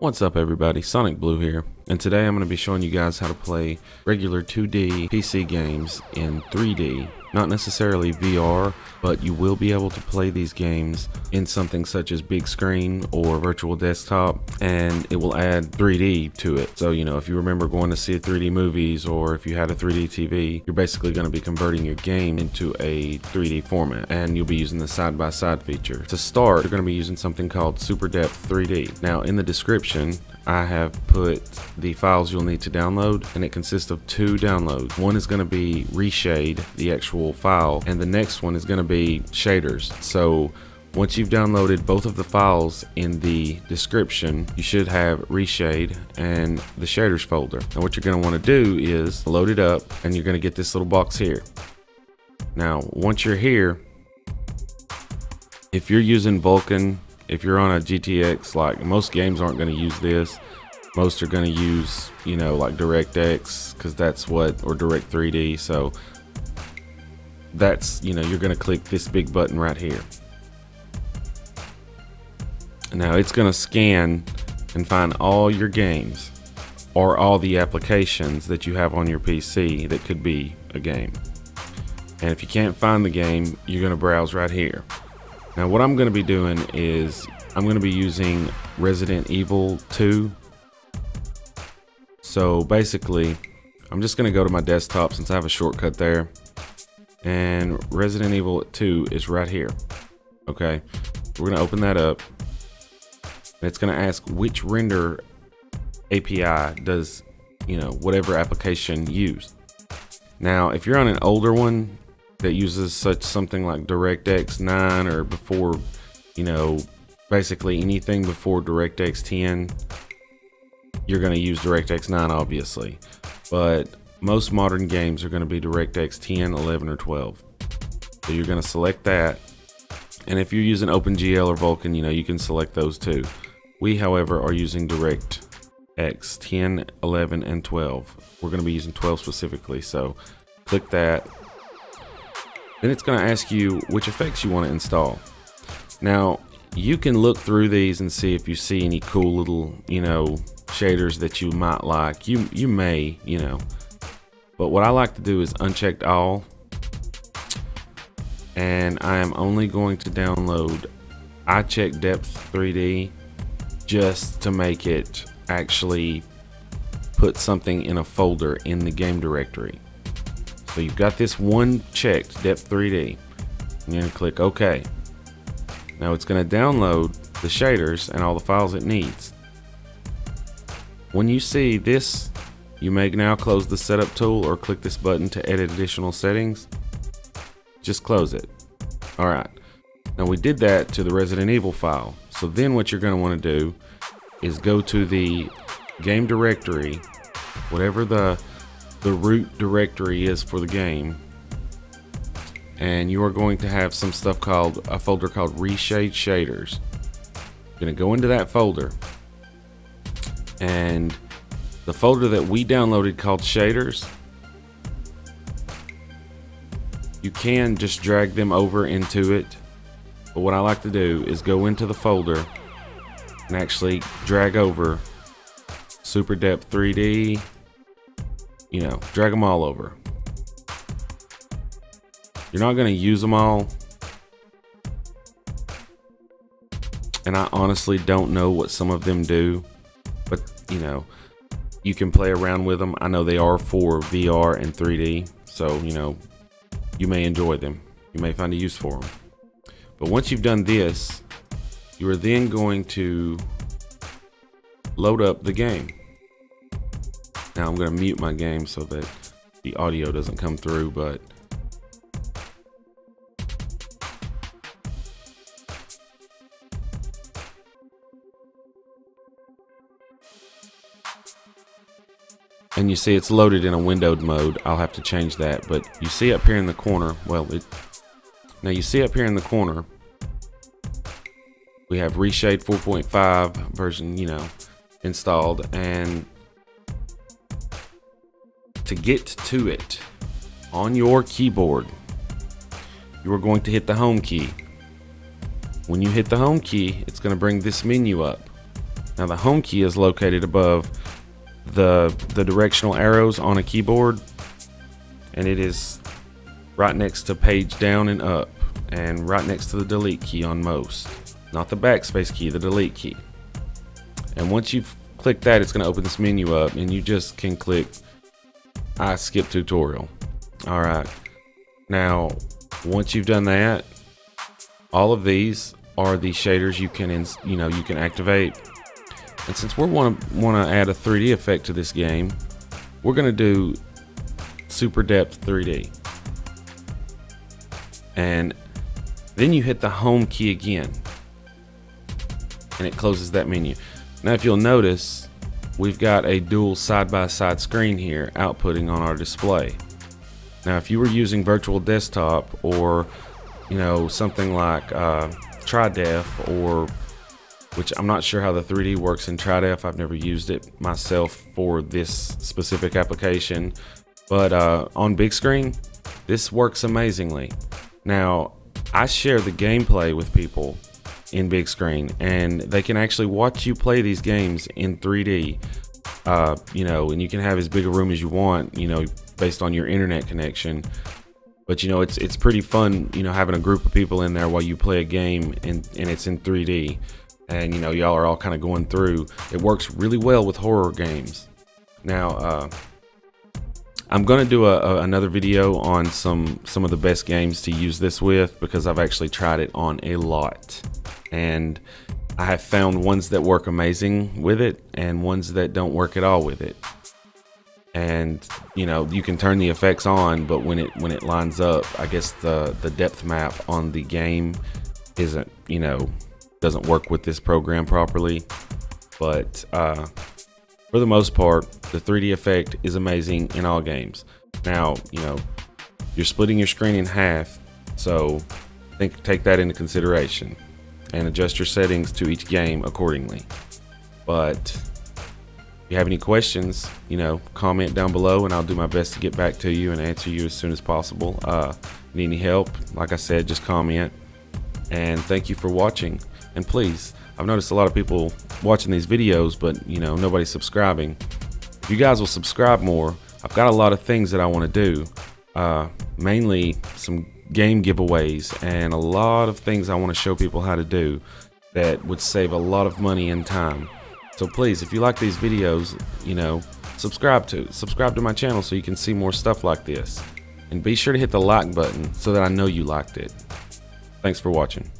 What's up everybody, Sonic Blue here, and today I'm going to be showing you guys how to play regular 2D PC games in 3D not necessarily VR, but you will be able to play these games in something such as big screen or virtual desktop, and it will add 3D to it. So, you know, if you remember going to see 3D movies or if you had a 3D TV, you're basically going to be converting your game into a 3D format, and you'll be using the side by side feature. To start, you're going to be using something called Super Depth 3D. Now, in the description, I have put the files you'll need to download and it consists of two downloads. One is going to be reshade the actual file and the next one is going to be shaders. So once you've downloaded both of the files in the description, you should have reshade and the shaders folder. And what you're going to want to do is load it up and you're going to get this little box here. Now, once you're here, if you're using Vulkan if you're on a GTX, like most games aren't going to use this. Most are going to use, you know, like DirectX because that's what, or Direct 3D. So that's, you know, you're going to click this big button right here. Now it's going to scan and find all your games or all the applications that you have on your PC that could be a game. And if you can't find the game, you're going to browse right here. Now what I'm going to be doing is I'm going to be using Resident Evil 2. So basically, I'm just going to go to my desktop since I have a shortcut there. And Resident Evil 2 is right here. Okay, we're going to open that up. And it's going to ask which render API does, you know, whatever application use. Now, if you're on an older one, that uses such something like DirectX 9 or before, you know, basically anything before DirectX 10, you're going to use DirectX 9 obviously. But most modern games are going to be DirectX 10, 11, or 12. So you're going to select that. And if you're using OpenGL or Vulkan, you know, you can select those too. We, however, are using DirectX 10, 11, and 12. We're going to be using 12 specifically. So click that then it's going to ask you which effects you want to install. Now, you can look through these and see if you see any cool little, you know, shaders that you might like. You you may, you know. But what I like to do is unchecked all. And I am only going to download I check Depth 3D just to make it actually put something in a folder in the game directory. So you've got this one checked, Depth 3D. You're going to click OK. Now it's going to download the shaders and all the files it needs. When you see this, you may now close the setup tool or click this button to edit additional settings. Just close it. Alright. Now we did that to the Resident Evil file. So then what you're going to want to do is go to the game directory, whatever the the root directory is for the game. And you are going to have some stuff called a folder called reshade shaders. You're going to go into that folder. And the folder that we downloaded called shaders you can just drag them over into it. But what I like to do is go into the folder and actually drag over super depth 3d you know, drag them all over. You're not going to use them all. And I honestly don't know what some of them do. But, you know, you can play around with them. I know they are for VR and 3D. So, you know, you may enjoy them. You may find a use for them. But once you've done this, you are then going to load up the game. Now I'm going to mute my game so that the audio doesn't come through, but and you see it's loaded in a windowed mode. I'll have to change that but you see up here in the corner well it now you see up here in the corner we have reshade 4.5 version you know installed and to get to it on your keyboard, you are going to hit the home key. when you hit the home key, it's going to bring this menu up. Now the home key is located above the, the directional arrows on a keyboard and it is right next to page down and up and right next to the delete key on most. Not the backspace key, the delete key. And once you've clicked that, it's going to open this menu up and you just can click I skip tutorial. All right. Now, once you've done that, all of these are the shaders you can, you know, you can activate. And since we're want to want to add a 3D effect to this game, we're going to do Super Depth 3D. And then you hit the home key again. And it closes that menu. Now if you'll notice, we've got a dual side-by-side -side screen here outputting on our display. Now if you were using virtual desktop or you know something like uh, TriDef or which I'm not sure how the 3D works in TriDef. I've never used it myself for this specific application. But uh, on big screen, this works amazingly. Now, I share the gameplay with people in big screen, and they can actually watch you play these games in 3D. Uh, you know, and you can have as big a room as you want, you know, based on your internet connection. But you know, it's it's pretty fun, you know, having a group of people in there while you play a game and, and it's in 3D. And you know, y'all are all kind of going through. It works really well with horror games. Now, uh, I'm to do a, a, another video on some some of the best games to use this with because I've actually tried it on a lot and I have found ones that work amazing with it and ones that don't work at all with it. And you know you can turn the effects on but when it when it lines up I guess the the depth map on the game isn't you know doesn't work with this program properly. But uh for the most part, the 3D effect is amazing in all games. Now, you know, you're splitting your screen in half, so think take that into consideration and adjust your settings to each game accordingly. But if you have any questions, you know, comment down below and I'll do my best to get back to you and answer you as soon as possible. Uh, need any help, like I said, just comment. And thank you for watching. And please, I've noticed a lot of people watching these videos, but you know, nobody's subscribing. If you guys will subscribe more, I've got a lot of things that I want to do. Uh, mainly some game giveaways and a lot of things I want to show people how to do that would save a lot of money and time. So please, if you like these videos, you know, subscribe to subscribe to my channel so you can see more stuff like this. And be sure to hit the like button so that I know you liked it. Thanks for watching.